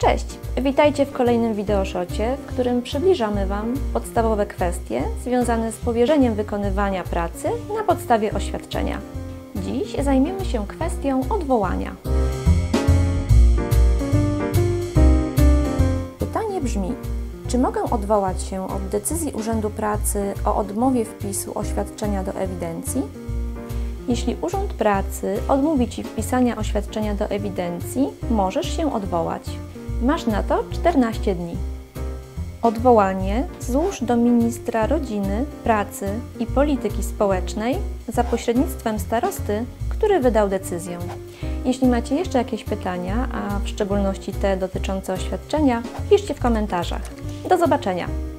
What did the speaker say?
Cześć! Witajcie w kolejnym wideoszocie, w którym przybliżamy Wam podstawowe kwestie związane z powierzeniem wykonywania pracy na podstawie oświadczenia. Dziś zajmiemy się kwestią odwołania. Pytanie brzmi: czy mogę odwołać się od decyzji Urzędu Pracy o odmowie wpisu oświadczenia do ewidencji? Jeśli Urząd Pracy odmówi Ci wpisania oświadczenia do ewidencji, możesz się odwołać. Masz na to 14 dni. Odwołanie złóż do ministra rodziny, pracy i polityki społecznej za pośrednictwem starosty, który wydał decyzję. Jeśli macie jeszcze jakieś pytania, a w szczególności te dotyczące oświadczenia, piszcie w komentarzach. Do zobaczenia!